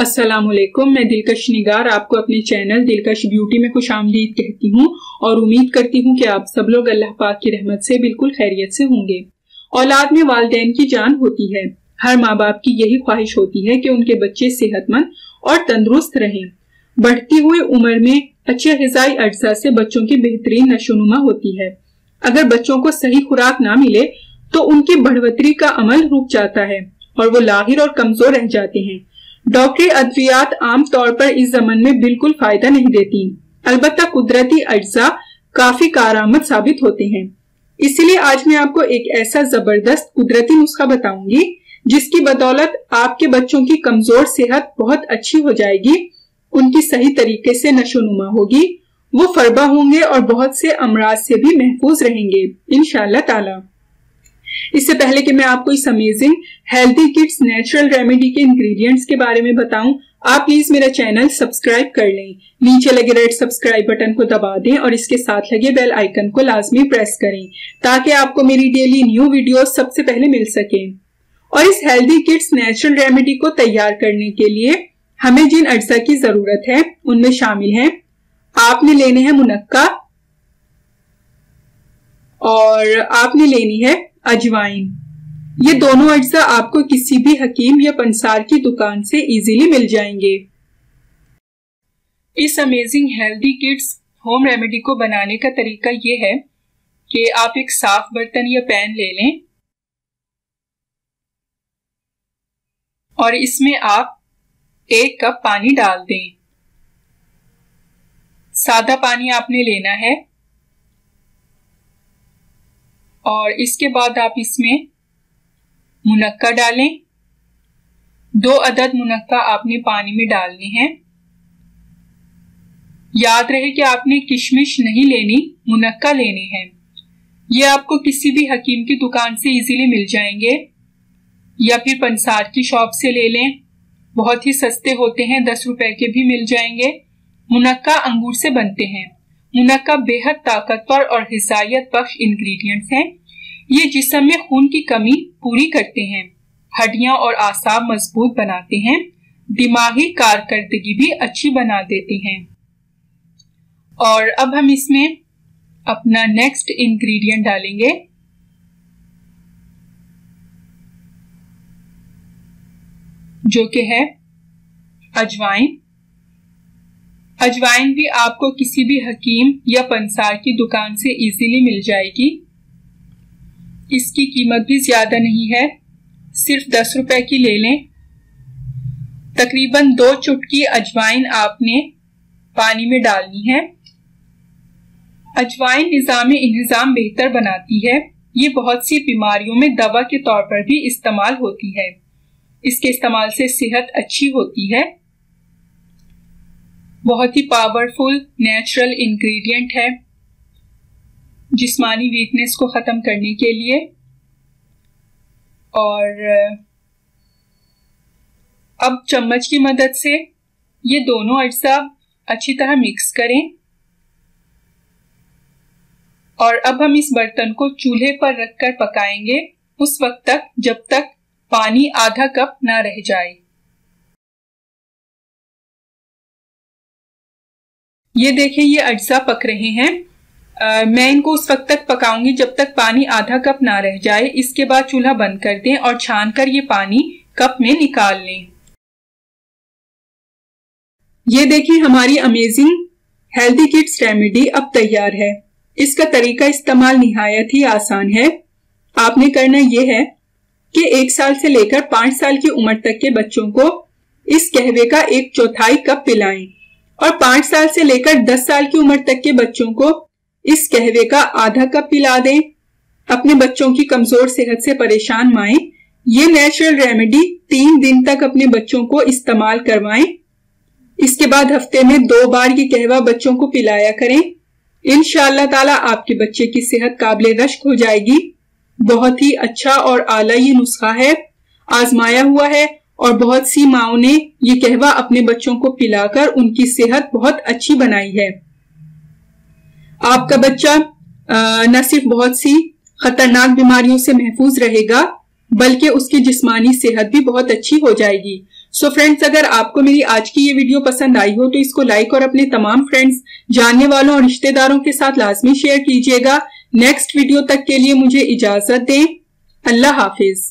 वालेकुम मैं दिलकश निगार आपको अपने चैनल दिलकश ब्यूटी में खुश आमदीद कहती हूँ और उम्मीद करती हूँ कि आप सब लोग अल्लाह पाक की रहमत से बिल्कुल खैरियत से होंगे। औलाद में वालदेन की जान होती है। हर माँ बाप की यही ख्वाहिश होती है कि उनके बच्चे सेहतमंद और तंदुरुस्त रहें। बढ़ती हुई उम्र में अच्छे गजाई अज्जा से बच्चों की बेहतरीन नशोनुमा होती है। अगर बच्चों को सही खुराक ना मिले तो उनकी बढ़वतरी का अमल रुक जाता है और वो लाहिर और कमज़ोर रह जाते हैं। डॉक्टरी अद्वियात आम तौर पर इस जमन में बिल्कुल फ़ायदा नहीं देती। अलबत्ता कुदरती अज्जा काफ़ी कारामद साबित होते हैं। इसलिए आज मैं आपको एक ऐसा ज़बरदस्त कुदरती नुस्खा बताऊँगी, जिसकी बदौलत आपके बच्चों की कमज़ोर सेहत बहुत अच्छी हो जाएगी, उनकी सही तरीके से नशोनुमा होगी, वो फरबा होंगे और बहुत से अमराज से भी महफूज रहेंगे इनशाला ताला। इससे पहले कि मैं आपको इस amazing healthy kids natural remedy के इंग्रेडिएंट्स के बारे में बताऊँ, आप प्लीज़ मेरा चैनल सब्सक्राइब कर लें। नीचे लगे रेड सब्सक्राइब बटन को दबा दें और इसके साथ लगे बेल आइकन को लाजमी प्रेस करें, ताकि आपको मेरी डेली न्यू वीडियो सबसे पहले मिल सके। और इस हेल्दी किड्स नेचुरल रेमेडी को तैयार करने के लिए हमें जिन अज्जा की ज़रूरत है, उनमें शामिल है। आपने लेने हैं मुनक्का, और आपने लेनी है अजवाइन। ये दोनों अज्जा आपको किसी भी हकीम या पंसार की दुकान से इजीली मिल जाएँगे। इस amazing healthy kids home remedy को बनाने का तरीका ये है कि आप एक साफ़ बर्तन या पैन ले लें और इसमें आप एक कप पानी डाल दें। सादा पानी आपने लेना है। और इसके बाद आप इसमें मुनक्का डालें। दो अदद मुनक्का आपने पानी में डालने हैं। याद रहे कि आपने किशमिश नहीं लेनी, मुनक्का लेने हैं। ये आपको किसी भी हकीम की दुकान से इजीली मिल जाएँगे। या फिर पंसार की शॉप से ले लें। बहुत ही सस्ते होते हैं, दस रुपए के भी मिल जाएँगे। मुनक्का अंगूर से बनते हैं। मुनक्का बेहद ताकतवर और हिसायत बख्श इंग्रेडिएंट्स हैं। ये जिसम में खून की कमी पूरी करते हैं, हड्डियाँ और आसाब मज़बूत बनाते हैं, दिमागी कारकर्दगी भी अच्छी बना देते हैं। और अब हम इसमें अपना नेक्स्ट इंग्रेडिएंट डालेंगे। जो कि है अजवाइन। अजवाइन भी आपको किसी भी हकीम या पंसार की दुकान से इजीली मिल जाएगी। इसकी कीमत भी ज़्यादा नहीं है। सिर्फ़ दस रुपए की ले लें। तकरीबन दो चुटकी अजवाइन आपने पानी में डालनी है। अजवाइन निज़ाम इंतज़ाम बेहतर बनाती है। ये बहुत सी बीमारियों में दवा के तौर पर भी इस्तेमाल होती है। इसके इस्तेमाल से सेहत अच्छी होती है। बहुत ही पावरफुल नेचुरल इंग्रेडिएंट है जिस्मानी वीकनेस को ख़त्म करने के लिए। और अब चम्मच की मदद से ये दोनों अज्जा अच्छी तरह मिक्स करें। और अब हम इस बर्तन को चूल्हे पर रखकर पकाएँगे, उस वक्त तक जब तक पानी आधा कप ना रह जाए। ये देखें ये अज्जा पक रहे हैं। आ, मैं इनको उस वक्त तक पकाऊँगी जब तक पानी आधा कप ना रह जाए। इसके बाद चूल्हा बंद कर दें और छान कर ये पानी कप में निकाल लें। ये देखिए हमारी अमेजिंग हेल्दी किड्स रेमेडी अब तैयार है। इसका तरीका इस्तेमाल निहायत ही आसान है। आपने करना यह है कि एक साल से लेकर पाँच साल की उम्र तक के बच्चों को इस कहवे का एक चौथाई कप पिलाएँ। और पाँच साल से लेकर दस साल की उम्र तक के बच्चों को इस कहवे का आधा कप पिला दें। अपने बच्चों की कमज़ोर सेहत से परेशान माए। ये नेचुरल रेमेडी तीन दिन तक अपने बच्चों को इस्तेमाल करवाएँ। इसके बाद हफ़्ते में दो बार ये कहवा बच्चों को पिलाया करें। इन ताला आपके बच्चे की सेहत काबिल रश्क हो जाएगी। बहुत ही अच्छा और आला ये नुस्खा है। आजमाया हुआ है और बहुत सी माओ ने ये कहवा अपने बच्चों को पिलाकर उनकी सेहत बहुत अच्छी बनाई है। आपका बच्चा न सिर्फ़ बहुत सी खतरनाक बीमारियों से महफूज रहेगा, बल्कि उसकी जिस्मानी सेहत भी बहुत अच्छी हो जाएगी। सो so फ्रेंड्स अगर आपको मेरी आज की ये वीडियो पसंद आई हो तो इसको लाइक और अपने तमाम फ्रेंड्स जानने वालों और रिश्तेदारों के साथ लाजमी शेयर कीजिएगा। नेक्स्ट वीडियो तक के लिए मुझे इजाज़त दें। अल्लाह हाफिज।